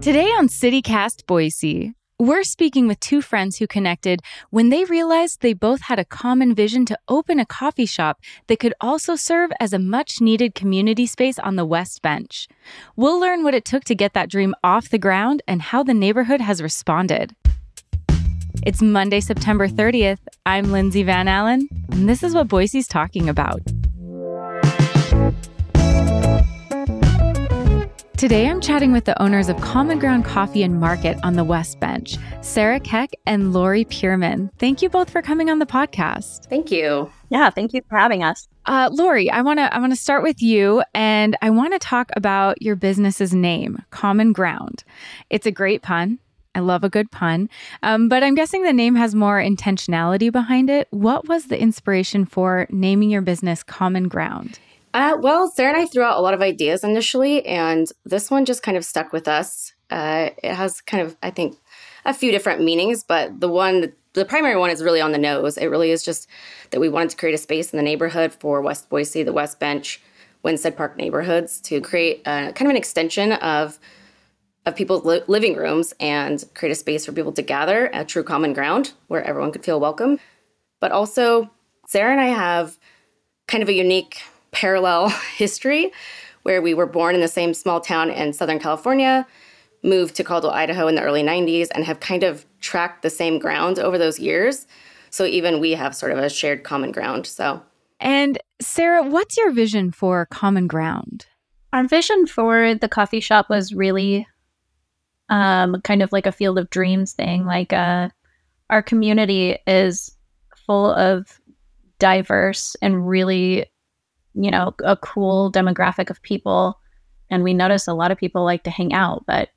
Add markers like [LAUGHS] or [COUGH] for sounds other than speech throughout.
Today on CityCast Boise, we're speaking with two friends who connected when they realized they both had a common vision to open a coffee shop that could also serve as a much needed community space on the West Bench. We'll learn what it took to get that dream off the ground and how the neighborhood has responded. It's Monday, September 30th. I'm Lindsay Van Allen, and this is what Boise's talking about. Today, I'm chatting with the owners of Common Ground Coffee and Market on the West Bench, Sarah Keck and Laurie Pearman. Thank you both for coming on the podcast. Thank you. Yeah, thank you for having us. Uh, Laurie, I want to I want to start with you, and I want to talk about your business's name, Common Ground. It's a great pun. I love a good pun, um, but I'm guessing the name has more intentionality behind it. What was the inspiration for naming your business Common Ground? Uh, well, Sarah and I threw out a lot of ideas initially, and this one just kind of stuck with us. Uh, it has kind of, I think, a few different meanings, but the one, the primary one is really on the nose. It really is just that we wanted to create a space in the neighborhood for West Boise, the West Bench, Winstead Park neighborhoods to create a, kind of an extension of of people's li- living rooms and create a space for people to gather, a true common ground where everyone could feel welcome. But also, Sarah and I have kind of a unique parallel [LAUGHS] history where we were born in the same small town in Southern California, moved to Caldwell, Idaho in the early 90s, and have kind of tracked the same ground over those years. So even we have sort of a shared common ground. So, and Sarah, what's your vision for Common Ground? Our vision for the coffee shop was really um, kind of like a field of dreams thing. Like uh, our community is full of diverse and really you know, a cool demographic of people. And we notice a lot of people like to hang out, but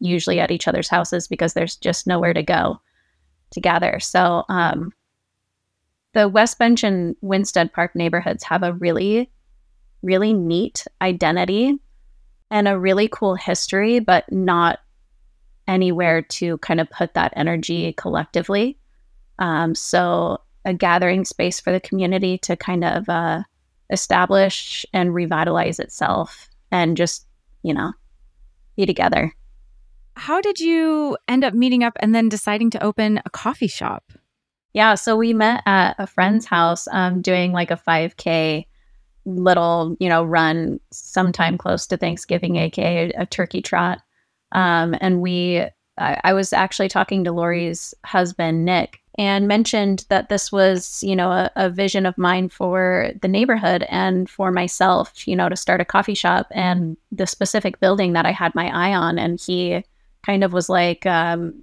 usually at each other's houses because there's just nowhere to go to gather. So, um, the West Bench and Winstead Park neighborhoods have a really, really neat identity and a really cool history, but not anywhere to kind of put that energy collectively. Um, so, a gathering space for the community to kind of uh, establish and revitalize itself and just, you know, be together. How did you end up meeting up and then deciding to open a coffee shop? Yeah, so we met at a friend's house um, doing like a 5K little, you know, run sometime close to Thanksgiving, aka a turkey trot. Um, and we, I, I was actually talking to Laurie's husband, Nick, and mentioned that this was, you know, a, a, vision of mine for the neighborhood and for myself, you know, to start a coffee shop and the specific building that I had my eye on. And he kind of was like, um,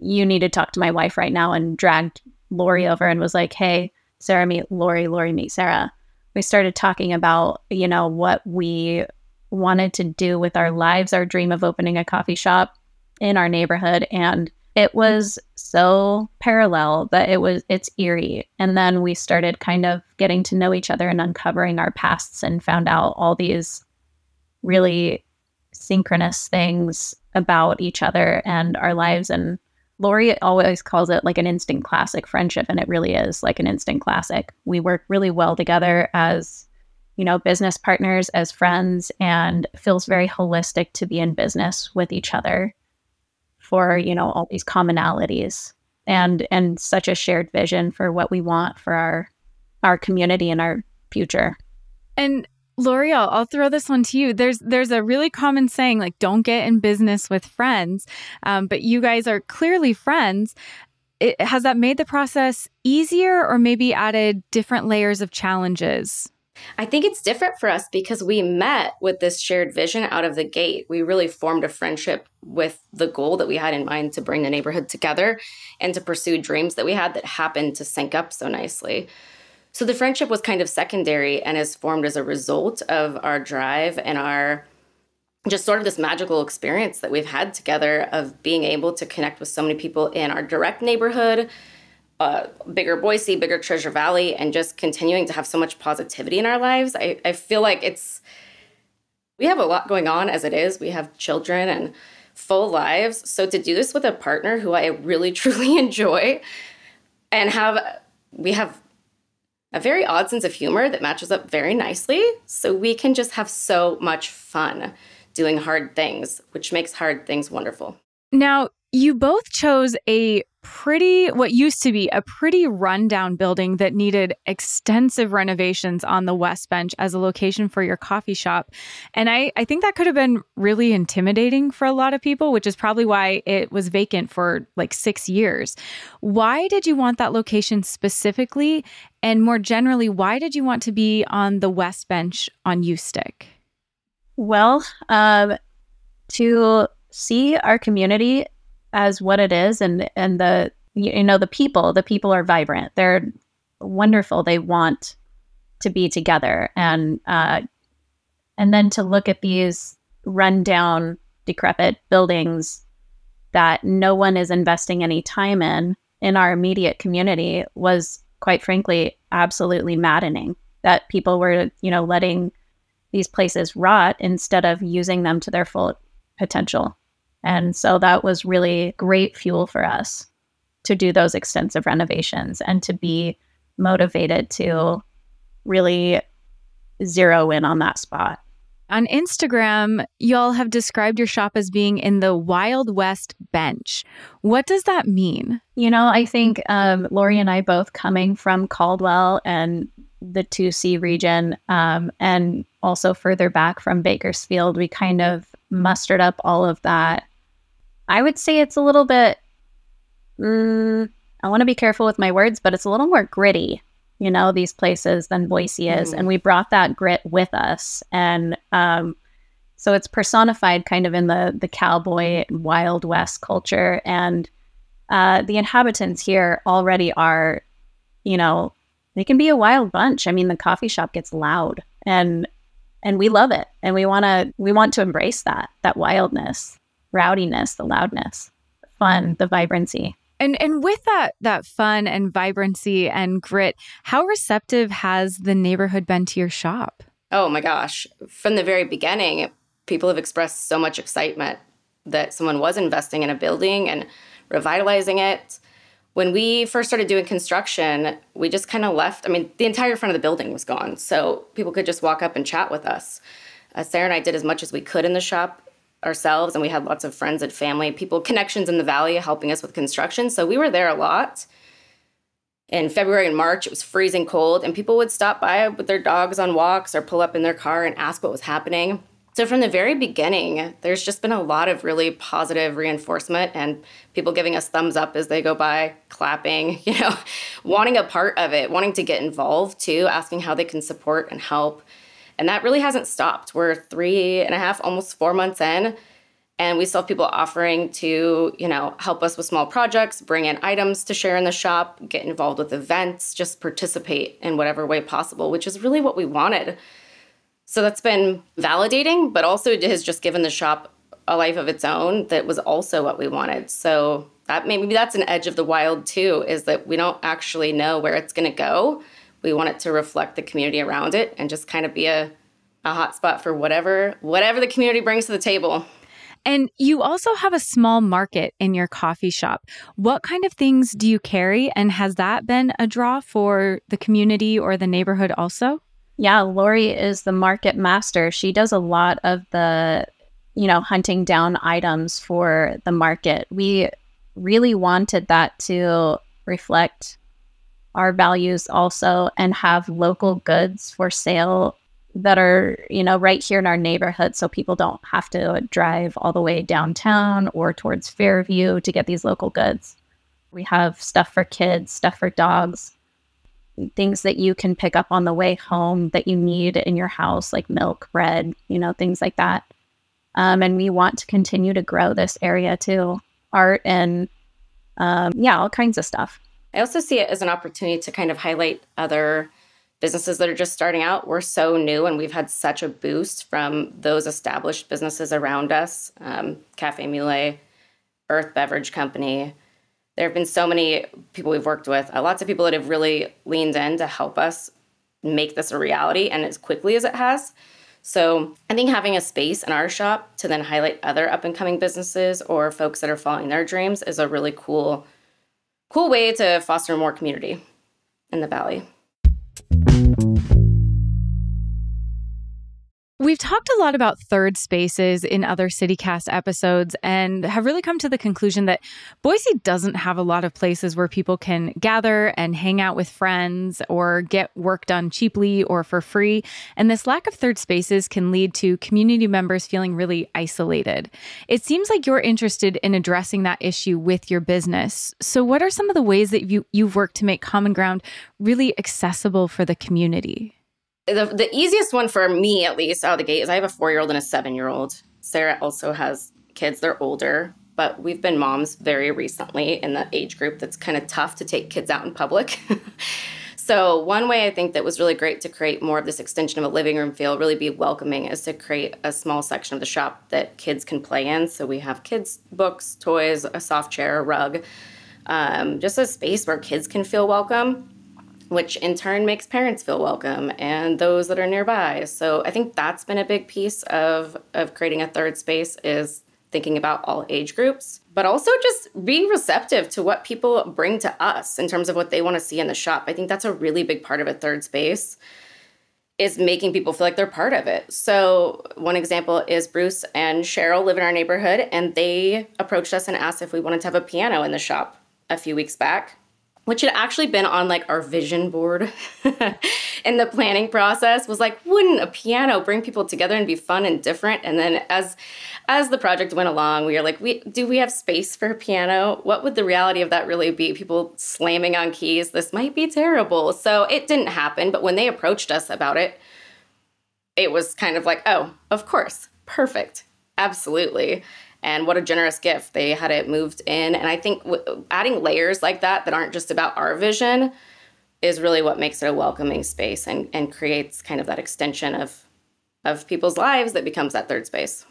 you need to talk to my wife right now and dragged Laurie over and was like, hey, Sarah, meet Laurie, Laurie, meet Sarah. We started talking about, you know, what we wanted to do with our lives, our dream of opening a coffee shop in our neighborhood. And it was so parallel that it was it's eerie. And then we started kind of getting to know each other and uncovering our pasts and found out all these really synchronous things about each other and our lives. And Laurie always calls it like an instant classic friendship and it really is like an instant classic. We work really well together as you know business partners as friends and feels very holistic to be in business with each other for you know all these commonalities and and such a shared vision for what we want for our our community and our future and Laurie, I'll throw this one to you. There's there's a really common saying like "Don't get in business with friends," um, but you guys are clearly friends. It, has that made the process easier, or maybe added different layers of challenges? I think it's different for us because we met with this shared vision out of the gate. We really formed a friendship with the goal that we had in mind to bring the neighborhood together and to pursue dreams that we had that happened to sync up so nicely. So the friendship was kind of secondary and is formed as a result of our drive and our just sort of this magical experience that we've had together of being able to connect with so many people in our direct neighborhood uh, bigger Boise, bigger Treasure Valley, and just continuing to have so much positivity in our lives. I, I feel like it's, we have a lot going on as it is. We have children and full lives. So to do this with a partner who I really, [LAUGHS] truly enjoy and have, we have a very odd sense of humor that matches up very nicely. So we can just have so much fun doing hard things, which makes hard things wonderful. Now, you both chose a pretty, what used to be a pretty rundown building that needed extensive renovations on the West Bench as a location for your coffee shop. And I, I think that could have been really intimidating for a lot of people, which is probably why it was vacant for like six years. Why did you want that location specifically? And more generally, why did you want to be on the West Bench on Ustick? Well, um, to see our community as what it is and and the you know the people the people are vibrant. They're wonderful. They want to be together. And uh and then to look at these rundown decrepit buildings that no one is investing any time in in our immediate community was quite frankly absolutely maddening. That people were you know letting these places rot instead of using them to their full potential and so that was really great fuel for us to do those extensive renovations and to be motivated to really zero in on that spot. On Instagram, y'all have described your shop as being in the Wild West bench. What does that mean? You know, I think um, Laurie and I both coming from Caldwell and the 2C region, um, and also further back from Bakersfield, we kind of mustered up all of that I would say it's a little bit. Mm, I want to be careful with my words, but it's a little more gritty, you know, these places than Boise is, mm. and we brought that grit with us, and um, so it's personified kind of in the the cowboy Wild West culture, and uh, the inhabitants here already are, you know, they can be a wild bunch. I mean, the coffee shop gets loud, and and we love it, and we want to we want to embrace that that wildness rowdiness, the loudness, the fun, the vibrancy. And and with that that fun and vibrancy and grit, how receptive has the neighborhood been to your shop? Oh my gosh. From the very beginning, people have expressed so much excitement that someone was investing in a building and revitalizing it. When we first started doing construction, we just kind of left. I mean, the entire front of the building was gone, so people could just walk up and chat with us. Uh, Sarah and I did as much as we could in the shop ourselves and we had lots of friends and family people connections in the valley helping us with construction. So we were there a lot. In february and march it was freezing cold and people would stop by with their dogs on walks or pull up in their car and ask what was happening. So from the very beginning there's just been a lot of really positive reinforcement and people giving us thumbs up as they go by clapping [LAUGHS] you know wanting a part of it wanting to get involved too asking how they can support and help and that really hasn't stopped. We're three and a half, almost four months in. And we still have people offering to, you know, help us with small projects, bring in items to share in the shop, get involved with events, just participate in whatever way possible, which is really what we wanted. So that's been validating, but also it has just given the shop a life of its own that was also what we wanted. So that maybe that's an edge of the wild too, is that we don't actually know where it's going to go we want it to reflect the community around it and just kind of be a, a hot spot for whatever whatever the community brings to the table. And you also have a small market in your coffee shop. What kind of things do you carry? And has that been a draw for the community or the neighborhood also? Yeah, Laurie is the market master. She does a lot of the, you know, hunting down items for the market. We really wanted that to reflect our values also and have local goods for sale that are you know right here in our neighborhood. So people don't have to drive all the way downtown or towards fairview to get these local goods. We have stuff for kids stuff for dogs things that you can pick up on the way home that you need in your house like milk bread you know things like that. Um, and we want to continue to grow this area too art and um, yeah all kinds of stuff I also see it as an opportunity to kind of highlight other businesses that are just starting out. We're so new and we've had such a boost from those established businesses around us um, Cafe Mule, Earth Beverage Company. There have been so many people we've worked with, uh, lots of people that have really leaned in to help us make this a reality and as quickly as it has. So I think having a space in our shop to then highlight other up and coming businesses or folks that are following their dreams is a really cool cool way to foster more community in the valley. We've talked a lot about third spaces in other CityCast episodes and have really come to the conclusion that Boise doesn't have a lot of places where people can gather and hang out with friends or get work done cheaply or for free. And this lack of third spaces can lead to community members feeling really isolated. It seems like you're interested in addressing that issue with your business. So, what are some of the ways that you, you've worked to make Common Ground really accessible for the community? The, the easiest one for me, at least, out of the gate, is I have a four year old and a seven year old. Sarah also has kids, they're older, but we've been moms very recently in the age group that's kind of tough to take kids out in public. [LAUGHS] so, one way I think that was really great to create more of this extension of a living room feel, really be welcoming, is to create a small section of the shop that kids can play in. So, we have kids' books, toys, a soft chair, a rug, um, just a space where kids can feel welcome which in turn makes parents feel welcome and those that are nearby. So I think that's been a big piece of of creating a third space is thinking about all age groups, but also just being receptive to what people bring to us in terms of what they want to see in the shop. I think that's a really big part of a third space is making people feel like they're part of it. So, one example is Bruce and Cheryl live in our neighborhood and they approached us and asked if we wanted to have a piano in the shop a few weeks back which had actually been on like our vision board [LAUGHS] in the planning process was like wouldn't a piano bring people together and be fun and different? And then as as the project went along we were like we do we have space for a piano? What would the reality of that really be? People slamming on keys. This might be terrible. So it didn't happen but when they approached us about it it was kind of like oh of course. Perfect. Absolutely and what a generous gift. They had it moved in. And i think w- adding layers like that that aren't just about our vision is really what makes it a welcoming space and, and creates kind of that extension of of people's lives that becomes that third space.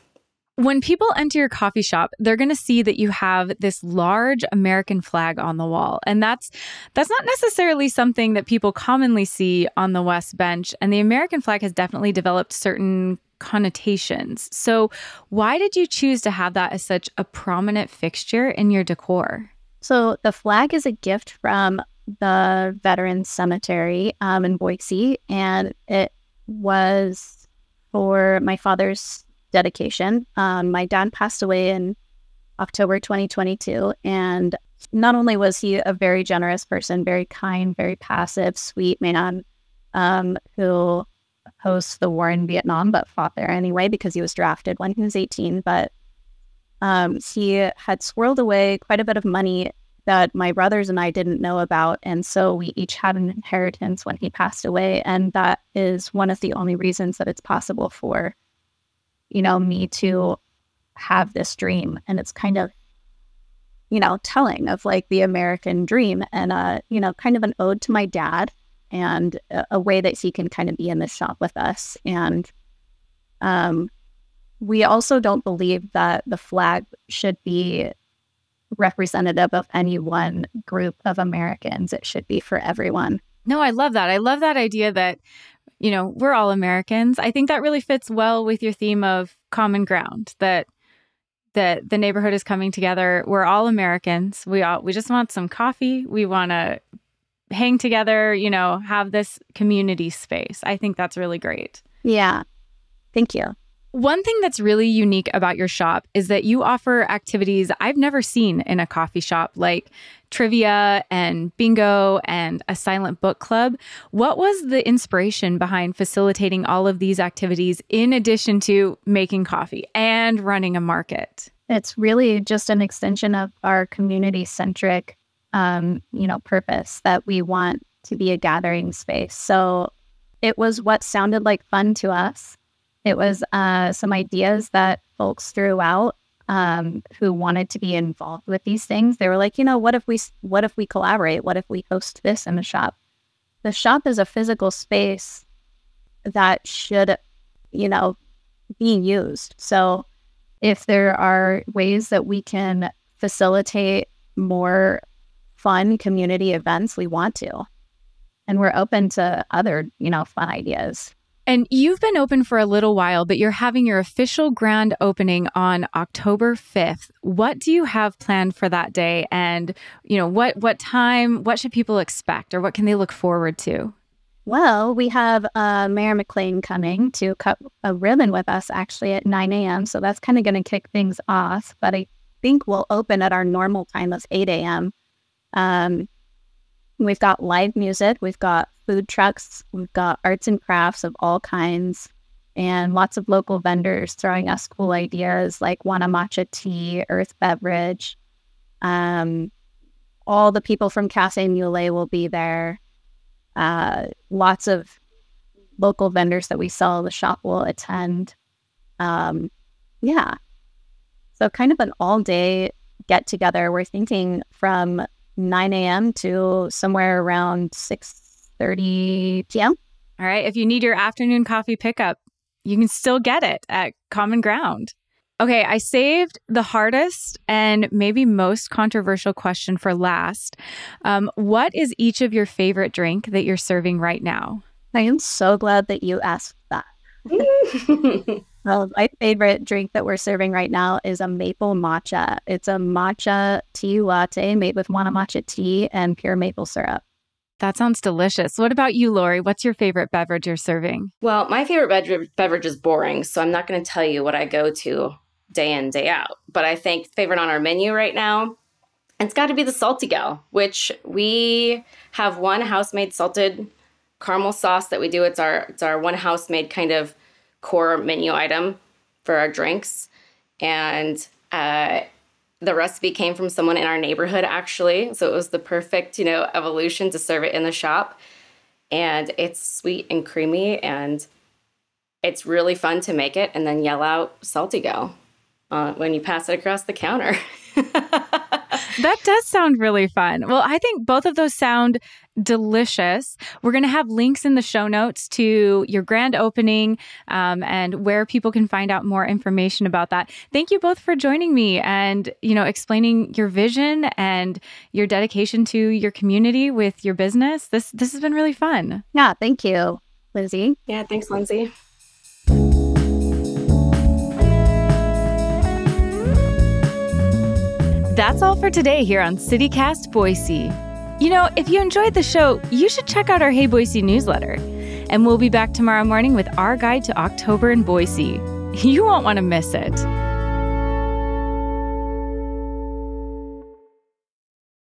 When people enter your coffee shop they're going to see that you have this large american flag on the wall. And that's that's not necessarily something that people commonly see on the west bench. And the american flag has definitely developed certain connotations. So, why did you choose to have that as such a prominent fixture in your decor? So, the flag is a gift from the Veterans Cemetery um, in Boise, and it was for my father's dedication. Um, my dad passed away in October 2022, and not only was he a very generous person, very kind, very passive, sweet man um, who post the war in Vietnam, but fought there anyway because he was drafted when he was 18. But um, he had swirled away quite a bit of money that my brothers and I didn't know about. And so we each had an inheritance when he passed away. And that is one of the only reasons that it's possible for, you know, me to have this dream. And it's kind of, you know, telling of like the American dream and, uh, you know, kind of an ode to my dad and a, a way that he can kind of be in the shop with us. And um, we also don't believe that the flag should be representative of any one group of Americans. It should be for everyone. No, I love that. I love that idea that, you know, we're all Americans. I think that really fits well with your theme of common ground that that the neighborhood is coming together. We're all Americans. We all we just want some coffee. We want to hang together, you know, have this community space. I think that's really great. Yeah. Thank you. One thing that's really unique about your shop is that you offer activities I've never seen in a coffee shop, like trivia and bingo and a silent book club. What was the inspiration behind facilitating all of these activities in addition to making coffee and running a market? It's really just an extension of our community centric um, you know, purpose that we want to be a gathering space. So it was what sounded like fun to us. It was uh, some ideas that folks threw out um, who wanted to be involved with these things. They were like, you know, what if we what if we collaborate? What if we host this in the shop? The shop is a physical space that should, you know, be used. So if there are ways that we can facilitate more fun community events, we want to. And we're open to other, you know, fun ideas. And you've been open for a little while, but you're having your official grand opening on October 5th. What do you have planned for that day? And, you know, what what time, what should people expect or what can they look forward to? Well, we have uh, Mayor McLean coming to cut a ribbon with us actually at 9 a.m. So that's kind of going to kick things off. But I think we'll open at our normal time of 8 a.m. Um, we've got live music, we've got food trucks, we've got arts and crafts of all kinds, and lots of local vendors throwing us cool ideas like Wana Matcha Tea, Earth Beverage. Um, all the people from Cafe Mule will be there. Uh, lots of local vendors that we sell the shop will attend. Um, yeah. So kind of an all day get together. We're thinking from 9 a.m. to somewhere around 6 30 p.m. All right. If you need your afternoon coffee pickup, you can still get it at Common Ground. Okay, I saved the hardest and maybe most controversial question for last. Um, what is each of your favorite drink that you're serving right now? I am so glad that you asked that. [LAUGHS] well, my favorite drink that we're serving right now is a maple matcha. It's a matcha tea latte made with Wana matcha tea and pure maple syrup. That sounds delicious. What about you, Laurie? What's your favorite beverage you're serving? Well, my favorite beverage is boring, so I'm not going to tell you what I go to day in, day out. But I think favorite on our menu right now, it's got to be the Salty Gal, which we have one house made salted caramel sauce that we do. It's our it's our one house made kind of core menu item for our drinks, and uh, the recipe came from someone in our neighborhood actually. So it was the perfect you know evolution to serve it in the shop, and it's sweet and creamy and. It's really fun to make it and then yell out salty gal uh, when you pass it across the counter. [LAUGHS] that does sound really fun. Well, I think both of those sound delicious. We're going to have links in the show notes to your grand opening um, and where people can find out more information about that. Thank you both for joining me and you know explaining your vision and your dedication to your community with your business. This this has been really fun. Yeah, thank you, Lindsay. Yeah, thanks, Lindsay. That's all for today here on CityCast Boise. You know, if you enjoyed the show, you should check out our Hey Boise newsletter. And we'll be back tomorrow morning with our guide to October in Boise. [LAUGHS] You won't want to miss it.